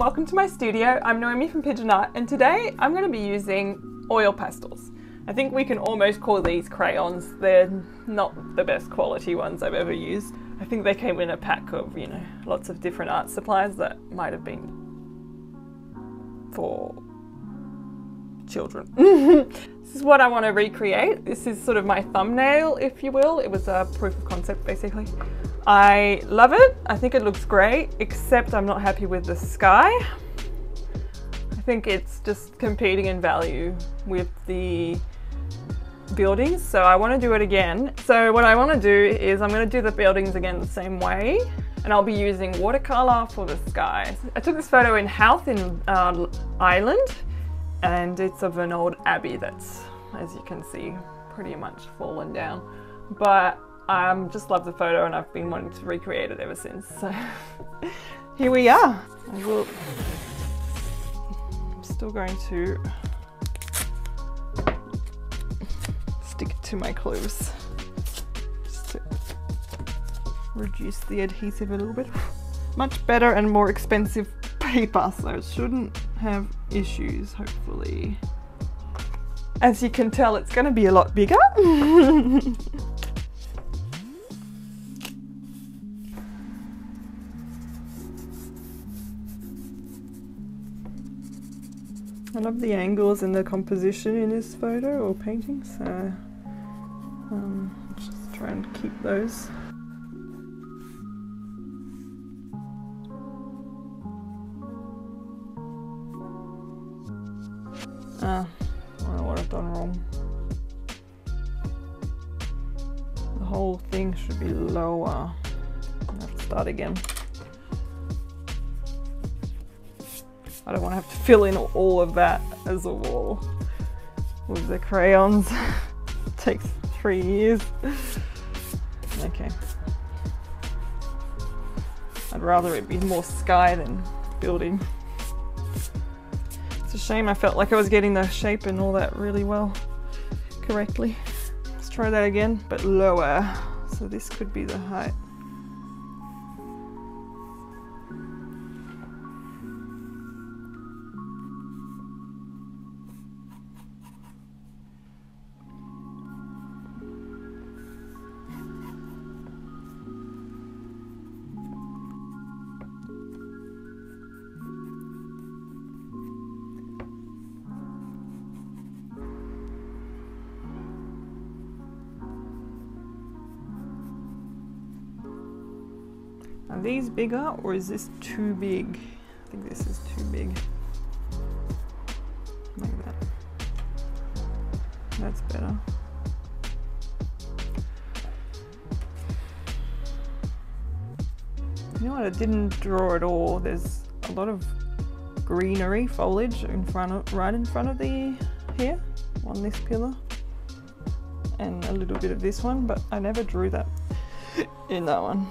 welcome to my studio. I'm Naomi from Pigeon Art and today I'm going to be using oil pastels. I think we can almost call these crayons. They're not the best quality ones I've ever used. I think they came in a pack of, you know, lots of different art supplies that might have been for children. this is what I want to recreate. This is sort of my thumbnail, if you will. It was a proof of concept, basically. I love it. I think it looks great, except I'm not happy with the sky. I think it's just competing in value with the buildings, so I want to do it again. So what I want to do is I'm going to do the buildings again the same way, and I'll be using watercolor for the sky. I took this photo in Howth in uh, Ireland, and it's of an old abbey that's, as you can see, pretty much fallen down. But I um, just love the photo and I've been wanting to recreate it ever since. So here we are. I will, I'm still going to stick to my clothes just to reduce the adhesive a little bit. Much better and more expensive paper, so it shouldn't have issues, hopefully. As you can tell, it's going to be a lot bigger. Love the angles and the composition in this photo or painting, so um, just try and keep those. Ah, I don't know what I've done wrong. The whole thing should be lower. I have to start again. I don't want to have to fill in all of that as a wall with the crayons. takes three years. Okay. I'd rather it be more sky than building. It's a shame I felt like I was getting the shape and all that really well correctly. Let's try that again, but lower. So this could be the height. Are these bigger or is this too big? I think this is too big. Like that. That's better. You know what I didn't draw at all? There's a lot of greenery foliage in front of right in front of the here on this pillar and a little bit of this one but I never drew that in that one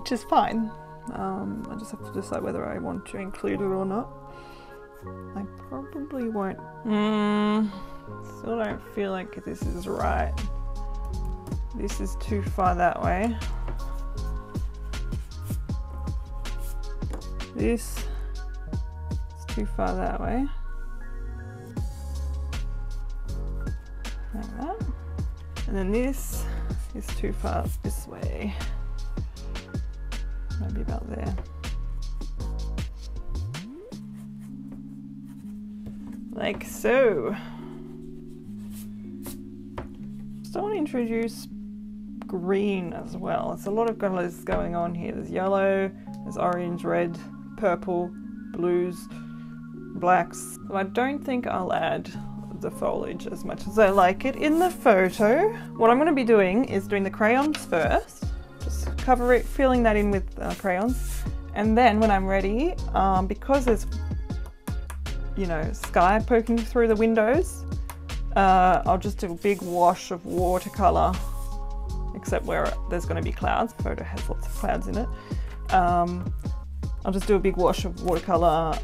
which is fine. Um, I just have to decide whether I want to include it or not. I probably won't. Mm, still don't feel like this is right. This is too far that way. This is too far that way. Like that. And then this is too far this way maybe about there. Like so. Still want to introduce green as well. There's a lot of colours going on here. There's yellow, there's orange, red, purple, blues, blacks. So I don't think I'll add the foliage as much as I like it in the photo. What I'm going to be doing is doing the crayons first cover it, filling that in with uh, crayons. And then when I'm ready, um, because there's, you know, sky poking through the windows, uh, I'll just do a big wash of watercolor, except where there's going to be clouds. The photo has lots of clouds in it. Um, I'll just do a big wash of watercolor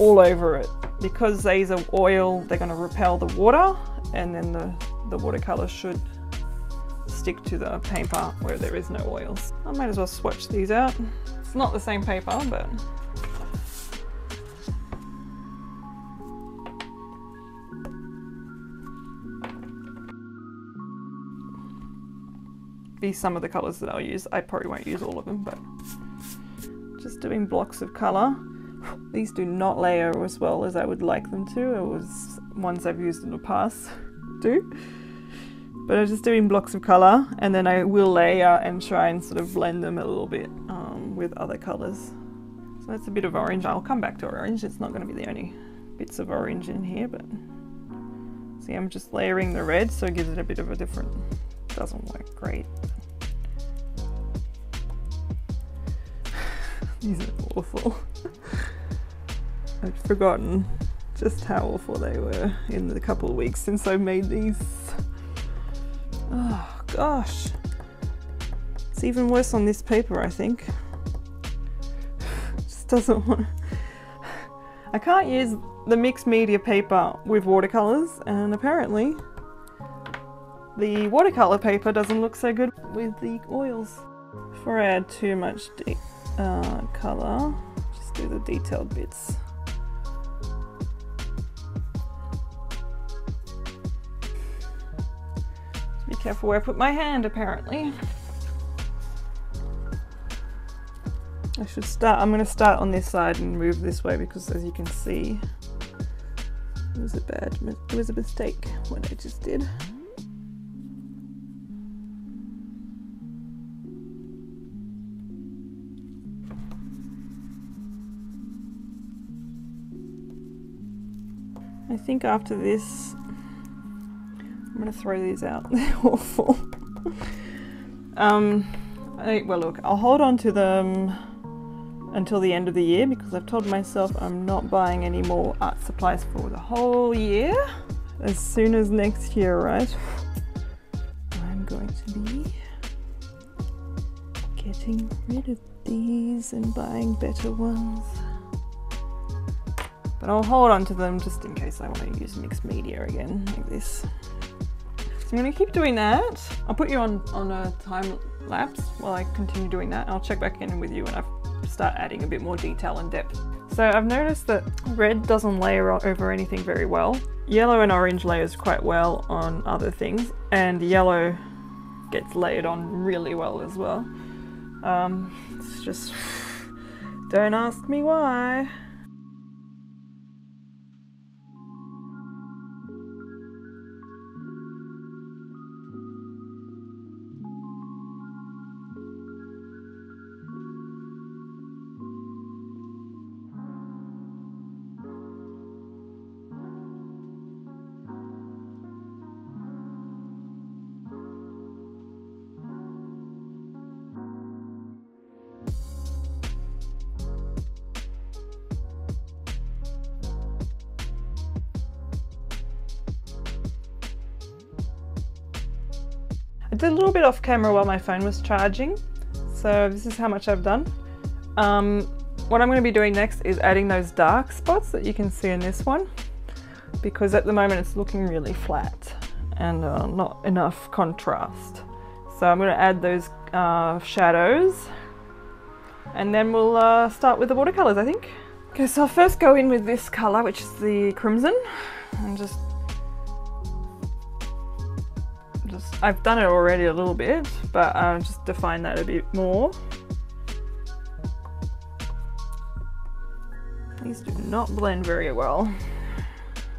all over it. Because these are oil, they're going to repel the water, and then the, the watercolor should stick to the paper where there is no oils. I might as well swatch these out. It's not the same paper, but these some of the colors that I'll use. I probably won't use all of them, but just doing blocks of color. These do not layer as well as I would like them to. It was ones I've used in the past do. But I'm just doing blocks of colour and then I will layer and try and sort of blend them a little bit um, with other colours. So that's a bit of orange. I'll come back to orange. It's not going to be the only bits of orange in here, but see I'm just layering the red so it gives it a bit of a different, doesn't work great. These are awful. I'd forgotten just how awful they were in the couple of weeks since I made these. Oh gosh. It's even worse on this paper, I think. just doesn't want I can't use the mixed media paper with watercolors and apparently the watercolor paper doesn't look so good with the oils. Before I add too much uh, color, just do the detailed bits. Be careful where I put my hand apparently. I should start, I'm going to start on this side and move this way because as you can see it was a bad, it was a mistake what I just did. I think after this, I'm to throw these out. They're awful. um, I, well, look, I'll hold on to them until the end of the year because I've told myself I'm not buying any more art supplies for the whole year. As soon as next year, right? I'm going to be getting rid of these and buying better ones. But I'll hold on to them just in case I want to use mixed media again, like this. So I'm to keep doing that. I'll put you on, on a time lapse while I continue doing that. I'll check back in with you when I've start adding a bit more detail and depth. So I've noticed that red doesn't layer over anything very well. Yellow and orange layers quite well on other things and yellow gets layered on really well as well. Um, it's just, don't ask me why. I did a little bit off camera while my phone was charging. So this is how much I've done. Um, what I'm going to be doing next is adding those dark spots that you can see in this one because at the moment it's looking really flat and uh, not enough contrast. So I'm going to add those uh, shadows and then we'll uh, start with the watercolors I think. Okay, so I'll first go in with this color which is the crimson and just, I've done it already a little bit, but I'll just define that a bit more. These do not blend very well.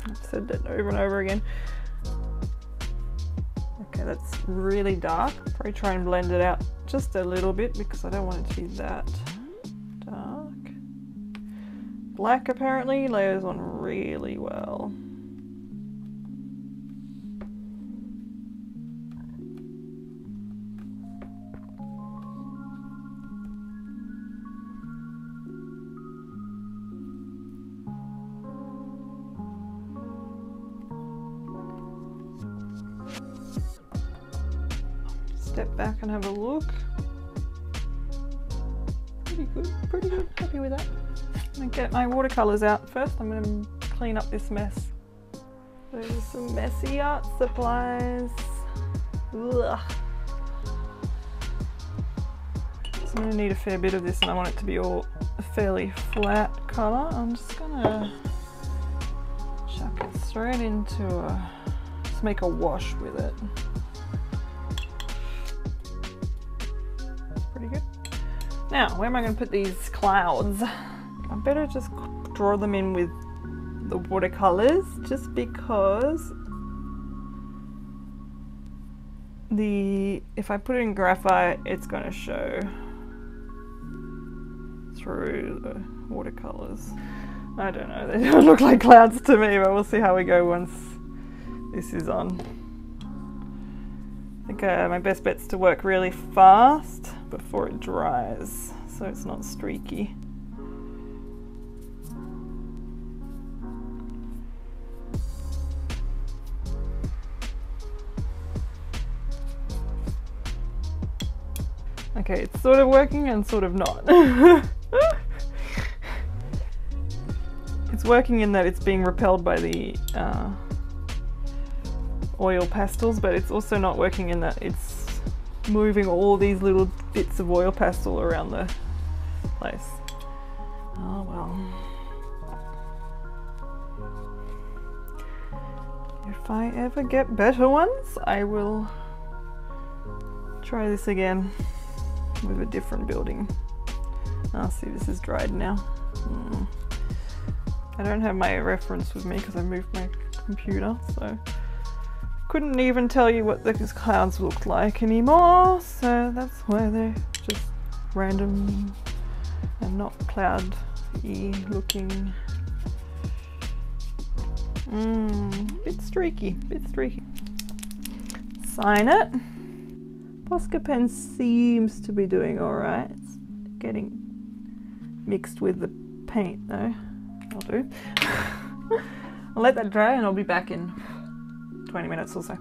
I've said that over and over again. Okay, that's really dark. Probably try and blend it out just a little bit because I don't want it to be that dark. Black apparently layers on really well. Step back and have a look. Pretty good, pretty good, happy with that. I'm gonna get my watercolors out first. I'm gonna clean up this mess. There's some messy art supplies. Ugh. So I'm gonna need a fair bit of this and I want it to be all a fairly flat color. I'm just gonna chuck it straight into a, just make a wash with it. Now, where am I going to put these clouds? I better just draw them in with the watercolors just because the if I put it in graphite it's going to show through the watercolors. I don't know, they don't look like clouds to me but we'll see how we go once this is on. I think uh, my best bet's to work really fast before it dries so it's not streaky. Okay, it's sort of working and sort of not. it's working in that it's being repelled by the uh, oil pastels, but it's also not working in that it's moving all these little bits of oil pastel around the place. Oh well. If I ever get better ones, I will try this again with a different building. Ah, see, this is dried now. Mm. I don't have my reference with me because I moved my computer, so couldn't even tell you what these clouds looked like anymore, so that's why they're just random and not cloudy looking. Mmm, bit streaky, bit streaky. Sign it. Posca pen seems to be doing alright. It's getting mixed with the paint though. I'll do. I'll let that dry and I'll be back in 20 minutes or so.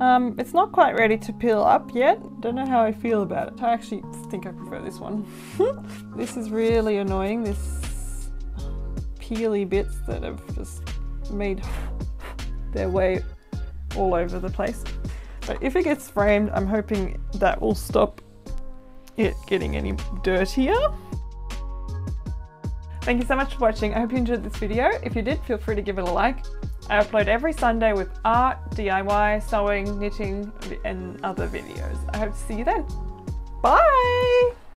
Um, it's not quite ready to peel up yet. Don't know how I feel about it. I actually think I prefer this one. this is really annoying, this peely bits that have just made their way all over the place. But if it gets framed, I'm hoping that will stop it getting any dirtier. Thank you so much for watching. I hope you enjoyed this video. If you did, feel free to give it a like. I upload every Sunday with art, DIY, sewing, knitting, and other videos. I hope to see you then. Bye!